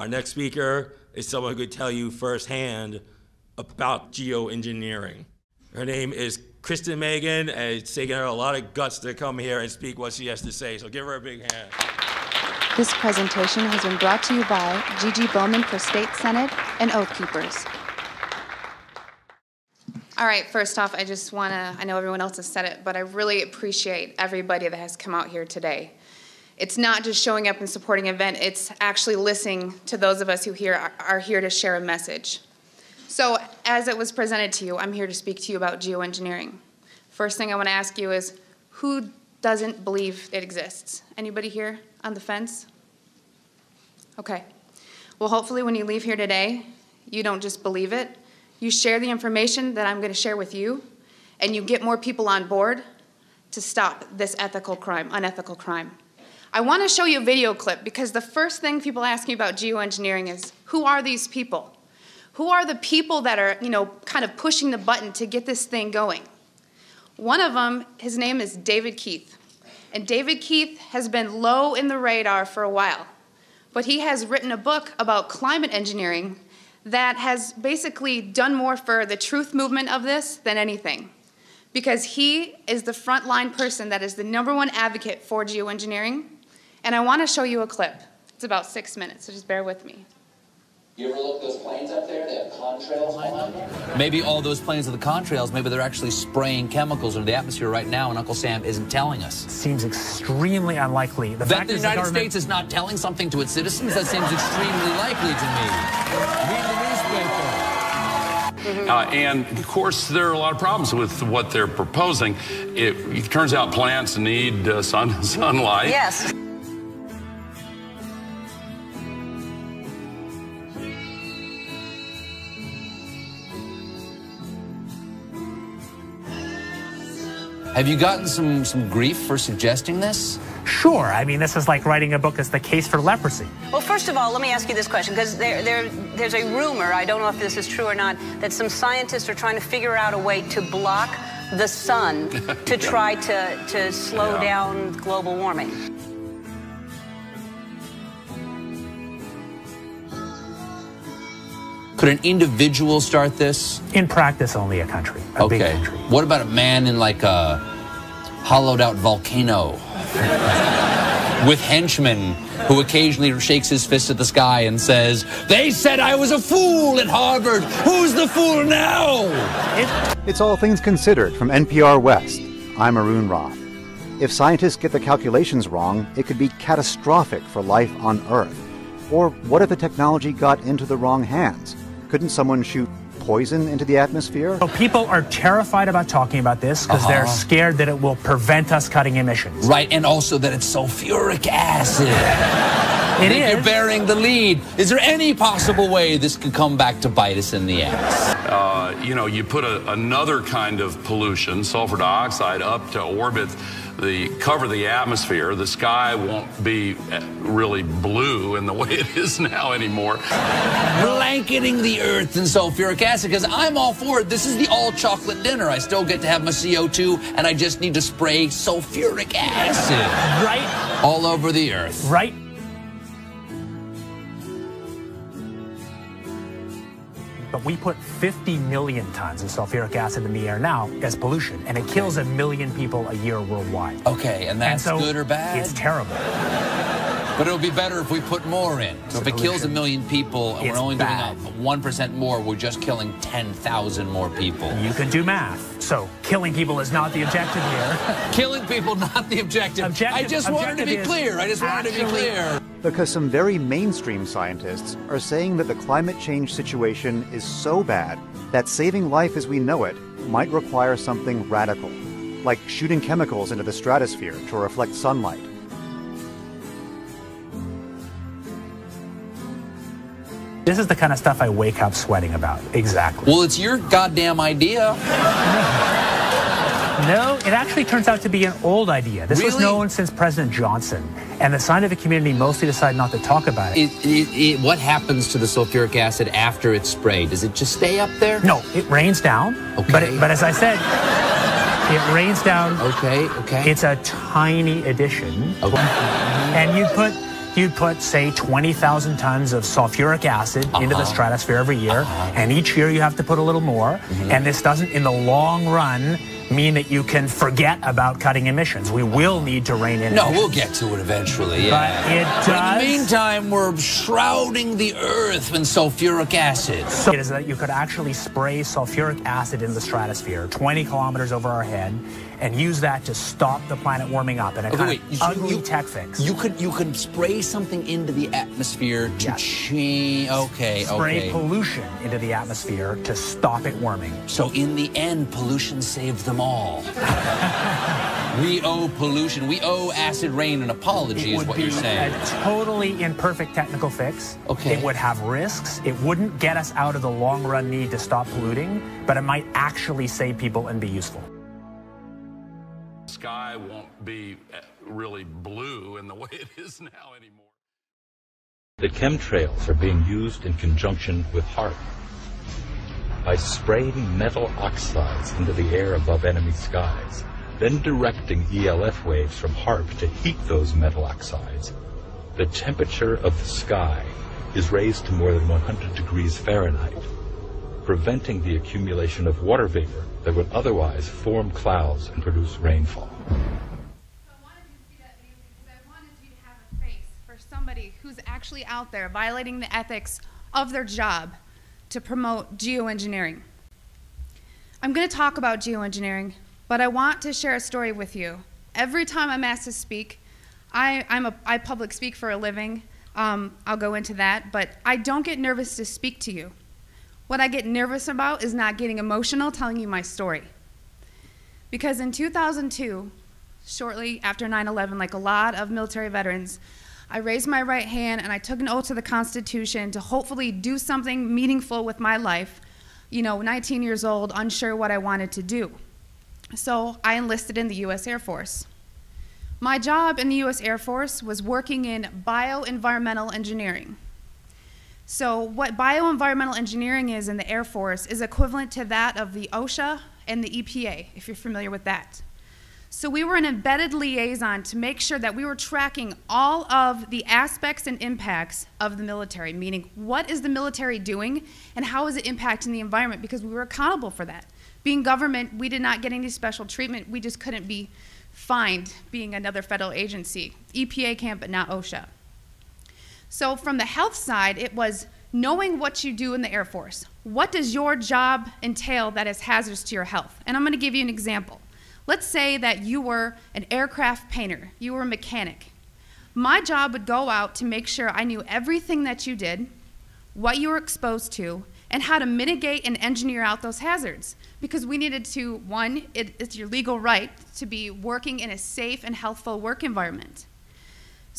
Our next speaker is someone who could tell you firsthand about geoengineering. Her name is Kristen Meghan, and it's taken her a lot of guts to come here and speak what she has to say. So give her a big hand. This presentation has been brought to you by Gigi Bowman for State Senate and Oath Keepers. All right, first off, I just want to, I know everyone else has said it, but I really appreciate everybody that has come out here today. It's not just showing up and supporting an event, it's actually listening to those of us who here are, are here to share a message. So, as it was presented to you, I'm here to speak to you about geoengineering. First thing I want to ask you is who doesn't believe it exists? Anybody here on the fence? Okay. Well, hopefully, when you leave here today, you don't just believe it, you share the information that I'm going to share with you, and you get more people on board to stop this ethical crime, unethical crime. I want to show you a video clip because the first thing people ask me about geoengineering is who are these people? Who are the people that are, you know, kind of pushing the button to get this thing going? One of them, his name is David Keith. And David Keith has been low in the radar for a while. But he has written a book about climate engineering that has basically done more for the truth movement of this than anything. Because he is the frontline person that is the number one advocate for geoengineering. And I want to show you a clip. It's about six minutes, so just bear with me. You ever look those planes up there? They have contrails on them. Maybe all those planes are the contrails. Maybe they're actually spraying chemicals into the atmosphere right now, and Uncle Sam isn't telling us. Seems extremely unlikely. The fact that the United the government... States is not telling something to its citizens, that seems extremely likely to me. Read the newspaper. Uh, and of course, there are a lot of problems with what they're proposing. It, it turns out plants need uh, sun, sunlight. Yes. Have you gotten some, some grief for suggesting this? Sure. I mean, this is like writing a book as the case for leprosy. Well, first of all, let me ask you this question, because there, there, there's a rumor, I don't know if this is true or not, that some scientists are trying to figure out a way to block the sun to try to, to slow yeah. down global warming. Could an individual start this? In practice, only a country. A okay. Country. What about a man in like a hollowed out volcano with henchmen who occasionally shakes his fist at the sky and says, They said I was a fool at Harvard. Who's the fool now? It's All Things Considered from NPR West. I'm Arun Rath. If scientists get the calculations wrong, it could be catastrophic for life on Earth. Or what if the technology got into the wrong hands? Couldn't someone shoot poison into the atmosphere? So people are terrified about talking about this because uh-huh. they're scared that it will prevent us cutting emissions. Right, and also that it's sulfuric acid. It is. You're bearing the lead. Is there any possible way this could come back to bite us in the ass? Uh, you know, you put a, another kind of pollution, sulfur dioxide, up to orbit the cover the atmosphere. The sky won't be uh, really blue in the way it is now anymore. Blanketing the earth in sulfuric acid because I'm all for it. This is the all chocolate dinner. I still get to have my CO2 and I just need to spray sulfuric acid. Right. All over the earth. Right. But we put 50 million tons of sulfuric acid in the air now as pollution, and it kills a million people a year worldwide. Okay, and that's and so good or bad? It's terrible. But it'll be better if we put more in. So if it kills a million people and it's we're only bad. doing one percent more, we're just killing ten thousand more people. You can do math. So killing people is not the objective here. killing people, not the objective. objective I just wanted to be clear. I just wanted to be clear. Because some very mainstream scientists are saying that the climate change situation is so bad that saving life as we know it might require something radical, like shooting chemicals into the stratosphere to reflect sunlight This is the kind of stuff I wake up sweating about. Exactly. Well, it's your goddamn idea. No, it actually turns out to be an old idea. This really? was known since President Johnson, and the scientific community mostly decided not to talk about it. It, it, it. What happens to the sulfuric acid after it's sprayed? Does it just stay up there? No, it rains down. Okay. But, it, but as I said, it rains down. Okay, okay. It's a tiny addition. Okay. And you put you'd put, say, 20,000 tons of sulfuric acid into the uh-huh. stratosphere every year, uh-huh. and each year you have to put a little more. Mm-hmm. And this doesn't, in the long run, mean that you can forget about cutting emissions. We will need to rein in No, emissions. we'll get to it eventually. Yeah. But it But in the meantime, we're shrouding the earth in sulfuric acid. So it is that you could actually spray sulfuric acid in the stratosphere 20 kilometers over our head and use that to stop the planet warming up in a Okay, kind wait. of so ugly you, tech fix. You could you could spray something into the atmosphere to Yes. change. Okay, spray okay. pollution into the atmosphere to stop it warming. So in the end, pollution saved them all. we owe pollution. We owe acid rain an apology, It is what you're saying. a totally imperfect technical fix. Okay. It would have risks. It wouldn't get us out of the long run need to stop polluting, but it might actually save people and be useful. Sky won't be uh, really blue in the way it is now anymore. that chemtrails are being used in conjunction with HAARP. By spraying metal oxides into the air above enemy skies, then directing ELF waves from HAARP to heat those metal oxides, the temperature of the sky is raised to more than 100 degrees Fahrenheit, preventing the accumulation of water vapor that would otherwise form clouds and produce rainfall. I wanted to see that video because I wanted to have a face for somebody who's actually out there violating the ethics of their job to promote geoengineering. I'm going to talk about geoengineering, but I want to share a story with you. Every time I'm asked to speak, I, I'm a, I public speak for a living. Um, I'll go into that, but I don't get nervous to speak to you. What I get nervous about is not getting emotional telling you my story. Because in 2002, shortly after 9 11, like a lot of military veterans, I raised my right hand and I took an oath to the Constitution to hopefully do something meaningful with my life. You know, 19 years old, unsure what I wanted to do. So I enlisted in the U.S. Air Force. My job in the U.S. Air Force was working in bioenvironmental engineering. So, what bioenvironmental engineering is in the Air Force is equivalent to that of the OSHA and the EPA, if you're familiar with that. So, we were an embedded liaison to make sure that we were tracking all of the aspects and impacts of the military, meaning what is the military doing and how is it impacting the environment, because we were accountable for that. Being government, we did not get any special treatment, we just couldn't be fined being another federal agency. EPA can, but not OSHA. So, from the health side, it was knowing what you do in the Air Force. What does your job entail that is hazardous to your health? And I'm going to give you an example. Let's say that you were an aircraft painter, you were a mechanic. My job would go out to make sure I knew everything that you did, what you were exposed to, and how to mitigate and engineer out those hazards. Because we needed to, one, it, it's your legal right to be working in a safe and healthful work environment.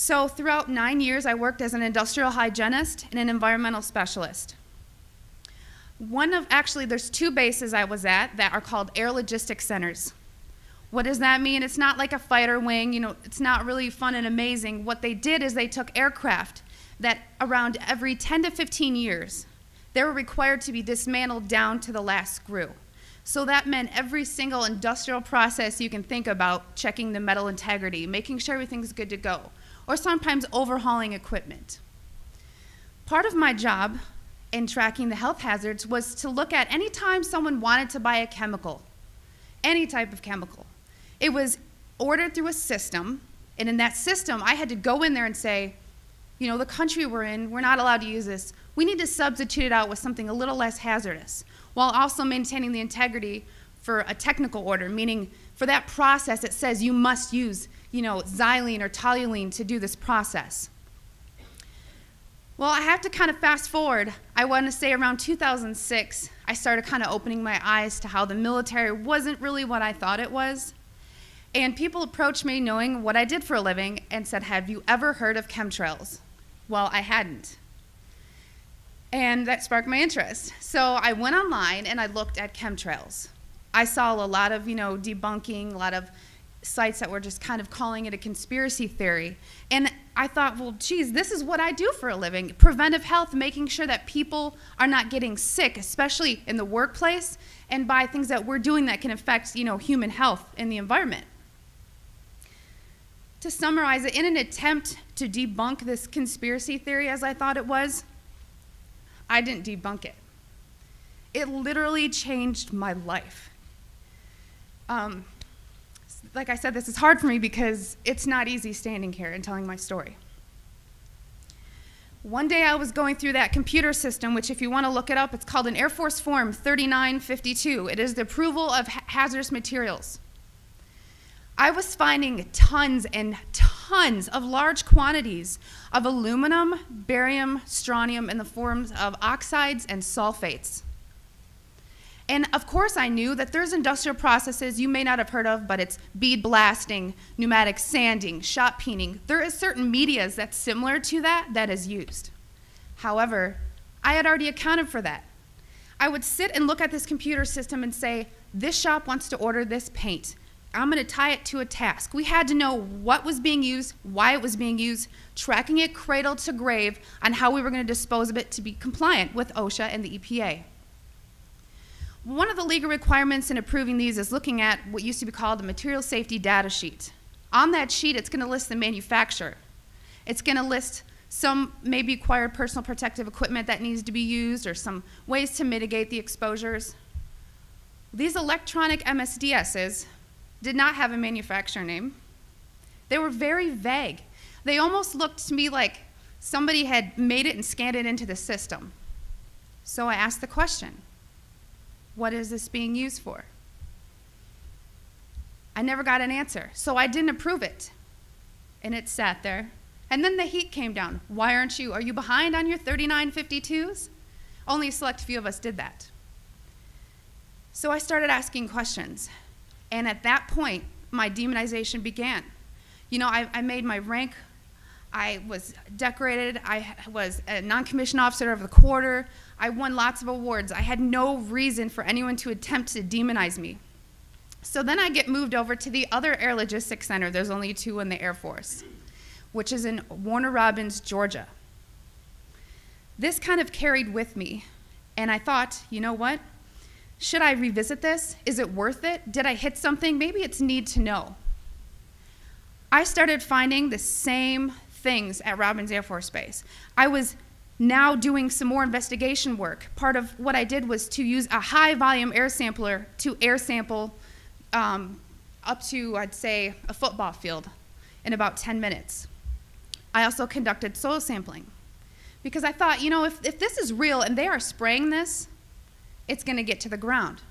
So throughout nine years, I worked as an industrial hygienist and an environmental specialist. One of, actually, there's two bases I was at that are called air logistics centers. What does that mean? It's not like a fighter wing, you know, it's not really fun and amazing. What they did is they took aircraft that around every 10 to 15 years, they were required to be dismantled down to the last screw. So that meant every single industrial process you can think about, checking the metal integrity, making sure everything's good to go, or sometimes overhauling equipment. Part of my job in tracking the health hazards was to look at any time someone wanted to buy a chemical, any type of chemical. It was ordered through a system, and in that system, I had to go in there and say, you know, the country we're in, we're not allowed to use this. We need to substitute it out with something a little less hazardous, while also maintaining the integrity for a technical order, meaning for that process, it says you must use, you know, xylene or toluene to do this process. Well, I have to kind of fast forward. I want to say around 2006, I started kind of opening my eyes to how the military wasn't really what I thought it was. And people approached me knowing what I did for a living and said, Have you ever heard of chemtrails? Well, I hadn't. And that sparked my interest. So I went online and I looked at chemtrails. I saw a lot of, you know, debunking, a lot of sites that were just kind of calling it a conspiracy theory. And I thought, well, geez, this is what I do for a living preventive health, making sure that people are not getting sick, especially in the workplace, and by things that we're doing that can affect, you know, human health and the environment. To summarize it, in an attempt to debunk this conspiracy theory as I thought it was, I didn't debunk it. It literally changed my life. Um, like I said, this is hard for me because it's not easy standing here and telling my story. One day I was going through that computer system, which, if you want to look it up, it's called an Air Force Form 3952. It is the approval of ha hazardous materials. I was finding tons and tons of large quantities of aluminum, barium, strontium in the forms of oxides and sulfates. And of course, I knew that there's industrial processes you may not have heard of, but it's bead blasting, pneumatic sanding, shot peening. There is certain medias that's similar to that that is used. However, I had already accounted for that. I would sit and look at this computer system and say, this shop wants to order this paint. I'm going to tie it to a task. We had to know what was being used, why it was being used, tracking it cradle to grave on how we were going to dispose of it to be compliant with OSHA and the EPA. One of the legal requirements in approving these is looking at what used to be called the material safety data sheet. On that sheet, it's going to list the manufacturer. It's going to list some maybe acquired personal protective equipment that needs to be used or some ways to mitigate the exposures. These electronic MSDSs did not have a manufacturer name. They were very vague. They almost looked to me like somebody had made it and scanned it into the system. So I asked the question, what is this being used for? I never got an answer, so I didn't approve it. And it sat there. And then the heat came down. Why aren't you? Are you behind on your 3952s? Only a select few of us did that. So I started asking questions. And at that point, my demonization began. You know, I, I made my rank. I was decorated. I was a non commissioned officer of the quarter. I won lots of awards. I had no reason for anyone to attempt to demonize me. So then I get moved over to the other Air Logistics Center. There's only two in the Air Force, which is in Warner Robins, Georgia. This kind of carried with me, and I thought, you know what? Should I revisit this? Is it worth it? Did I hit something? Maybe it's need to know. I started finding the same things at Robins Air Force Base. I was now doing some more investigation work. Part of what I did was to use a high volume air sampler to air sample um, up to, I'd say, a football field in about 10 minutes. I also conducted soil sampling because I thought, you know, if, if this is real and they are spraying this, it's going to get to the ground.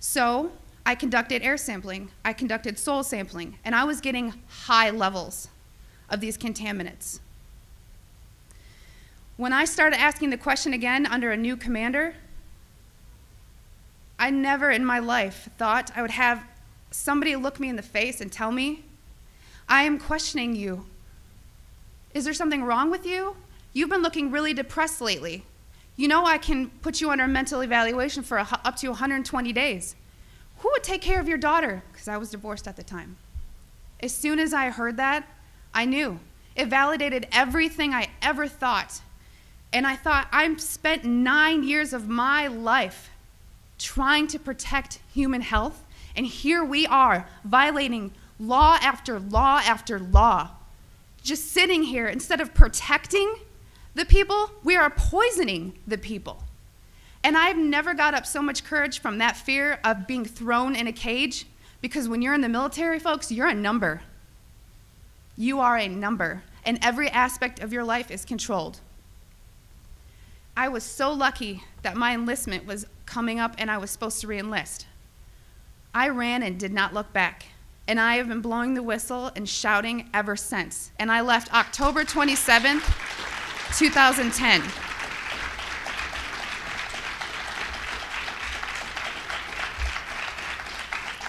So I conducted air sampling, I conducted soil sampling, and I was getting high levels of these contaminants. When I started asking the question again under a new commander, I never in my life thought I would have somebody look me in the face and tell me, I am questioning you. Is there something wrong with you? You've been looking really depressed lately. You know I can put you under a mental evaluation for a, up to 120 days. Who would take care of your daughter? Because I was divorced at the time. As soon as I heard that, I knew. It validated everything I ever thought and I thought, I've spent nine years of my life trying to protect human health, and here we are violating law after law after law. Just sitting here, instead of protecting the people, we are poisoning the people. And I've never got up so much courage from that fear of being thrown in a cage because when you're in the military, folks, you're a number. You are a number, and every aspect of your life is controlled. I was so lucky that my enlistment was coming up and I was supposed to reenlist. I ran and did not look back. And I have been blowing the whistle and shouting ever since. And I left October 27, 2010.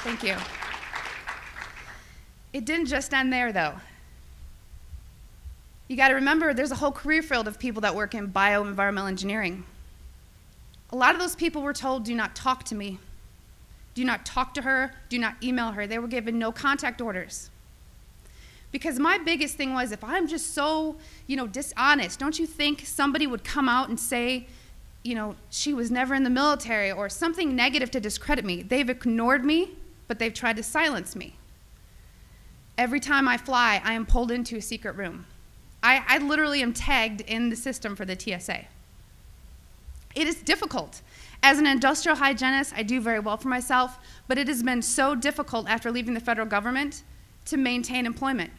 Thank you. It didn't just end there, though. You got to remember there's a whole career field of people that work in bioenvironmental engineering. A lot of those people were told, do not talk to me. Do not talk to her. Do not email her. They were given no contact orders. Because my biggest thing was if I'm just so, you know, dishonest, don't you think somebody would come out and say, you know, she was never in the military or something negative to discredit me? They've ignored me, but they've tried to silence me. Every time I fly, I am pulled into a secret room. I, I literally am tagged in the system for the TSA. It is difficult. As an industrial hygienist, I do very well for myself, but it has been so difficult after leaving the federal government to maintain employment.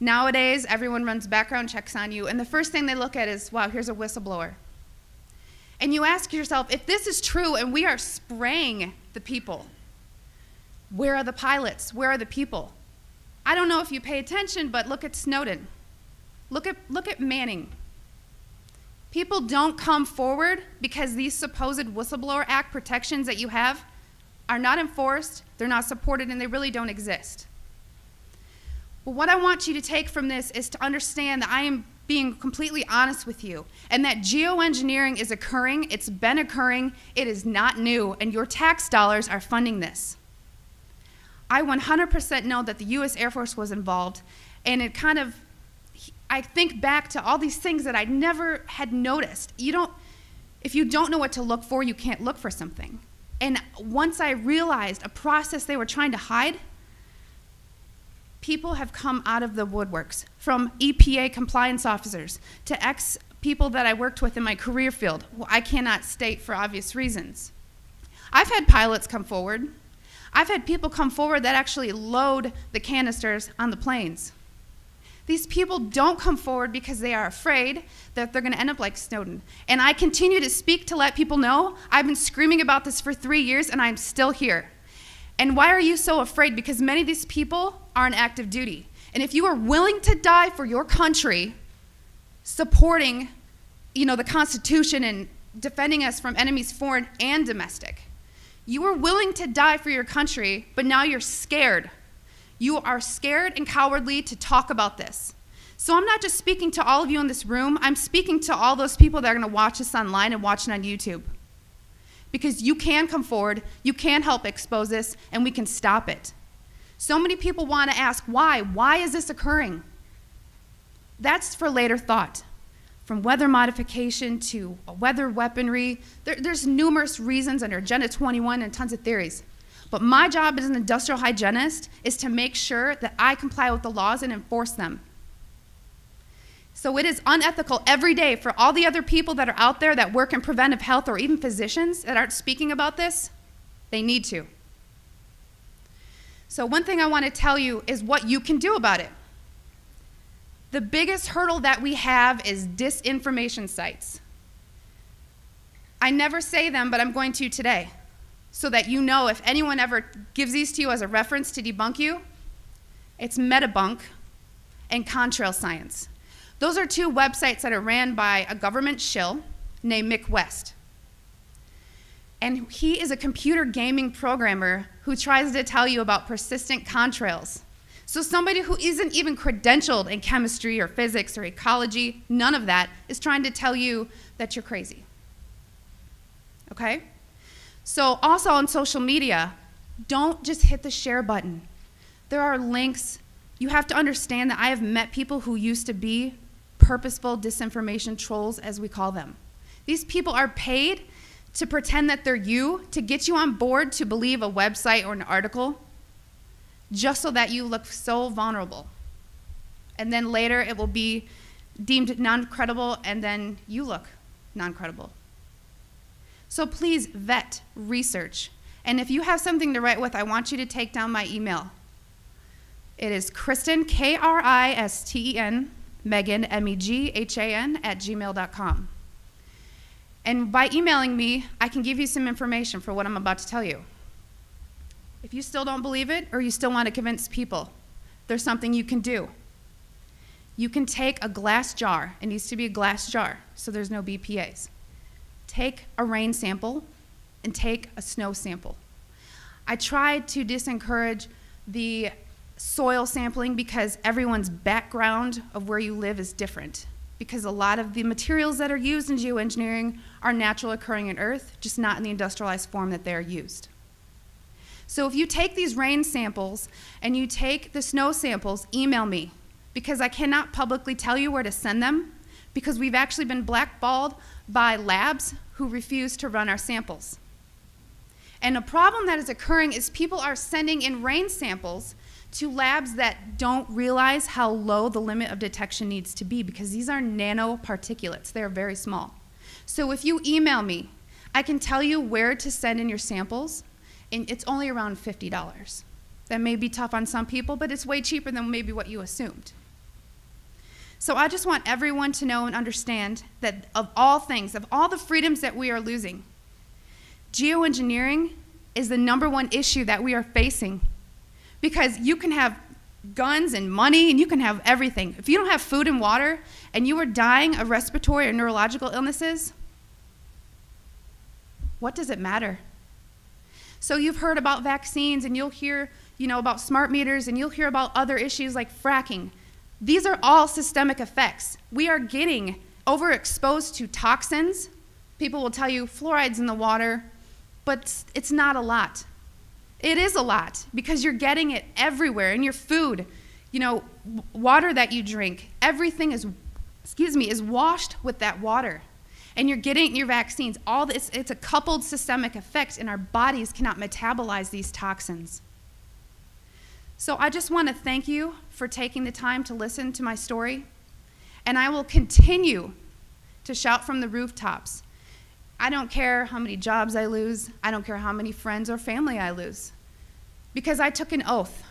Nowadays, everyone runs background checks on you, and the first thing they look at is, wow, here's a whistleblower. And you ask yourself, if this is true and we are spraying the people, where are the pilots? Where are the people? I don't know if you pay attention, but look at Snowden. Look at, look at Manning. People don't come forward because these supposed Whistleblower Act protections that you have are not enforced, they're not supported, and they really don't exist. But what I want you to take from this is to understand that I am being completely honest with you and that geoengineering is occurring, it's been occurring, it is not new, and your tax dollars are funding this. I 100% know that the US Air Force was involved, and it kind of I think back to all these things that I never had noticed. You don't, if you don't know what to look for, you can't look for something. And once I realized a process they were trying to hide, people have come out of the woodworks from EPA compliance officers to ex people that I worked with in my career field, I cannot state for obvious reasons. I've had pilots come forward. I've had people come forward that actually load the canisters on the planes. These people don't come forward because they are afraid that they're going to end up like Snowden. And I continue to speak to let people know I've been screaming about this for three years and I'm still here. And why are you so afraid? Because many of these people are on active duty. And if you are willing to die for your country, supporting you know, the Constitution and defending us from enemies foreign and domestic, you are willing to die for your country, but now you're scared you are scared and cowardly to talk about this. So I'm not just speaking to all of you in this room, I'm speaking to all those people that are going to watch this online and watch it on YouTube. Because you can come forward, you can help expose this, and we can stop it. So many people want to ask, why? Why is this occurring? That's for later thought. From weather modification to weather weaponry, there, there's numerous reasons under Agenda 21 and tons of theories. But my job as an industrial hygienist is to make sure that I comply with the laws and enforce them. So it is unethical every day for all the other people that are out there that work in preventive health or even physicians that aren't speaking about this. They need to. So, one thing I want to tell you is what you can do about it. The biggest hurdle that we have is disinformation sites. I never say them, but I'm going to today so that you know if anyone ever gives these to you as a reference to debunk you, it's Metabunk and Contrail Science. Those are two websites that are ran by a government shill named Mick West. And he is a computer gaming programmer who tries to tell you about persistent contrails. So somebody who isn't even credentialed in chemistry or physics or ecology, none of that, is trying to tell you that you're crazy. Okay? So, also on social media, don't just hit the share button. There are links. You have to understand that I have met people who used to be purposeful disinformation trolls, as we call them. These people are paid to pretend that they're you, to get you on board to believe a website or an article, just so that you look so vulnerable. And then later it will be deemed non credible, and then you look non credible. So please vet, research. And if you have something to write with, I want you to take down my email. It is Kristen, K R I S T E N, Meghan, M E G H A N, at gmail.com. And by emailing me, I can give you some information for what I'm about to tell you. If you still don't believe it or you still want to convince people, there's something you can do. You can take a glass jar, it needs to be a glass jar, so there's no BPAs take a rain sample and take a snow sample. I tried to disencourage the soil sampling because everyone's background of where you live is different. Because a lot of the materials that are used in geoengineering are natural occurring in Earth, just not in the industrialized form that they are used. So if you take these rain samples and you take the snow samples, email me because I cannot publicly tell you where to send them because we've actually been blackballed by labs who refuse to run our samples. And a problem that is occurring is people are sending in rain samples to labs that don't realize how low the limit of detection needs to be because these are nanoparticulates. They are very small. So if you email me, I can tell you where to send in your samples, and it's only around $50. That may be tough on some people, but it's way cheaper than maybe what you assumed. So I just want everyone to know and understand that of all things, of all the freedoms that we are losing, geoengineering is the number one issue that we are facing. Because you can have guns and money and you can have everything. If you don't have food and water and you are dying of respiratory or neurological illnesses, what does it matter? So you've heard about vaccines and you'll hear, you know, about smart meters and you'll hear about other issues like fracking. These are all systemic effects. We are getting overexposed to toxins. People will tell you fluoride's in the water, but it's not a lot. It is a lot because you're getting it everywhere in your food, you know, water that you drink. Everything is, excuse me, is washed with that water. And you're getting your vaccines. All this, it's a coupled systemic effect, and our bodies cannot metabolize these toxins. So I just want to thank you for taking the time to listen to my story. And I will continue to shout from the rooftops. I don't care how many jobs I lose. I don't care how many friends or family I lose. Because I took an oath.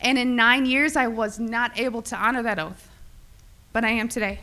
And in nine years, I was not able to honor that oath. But I am today.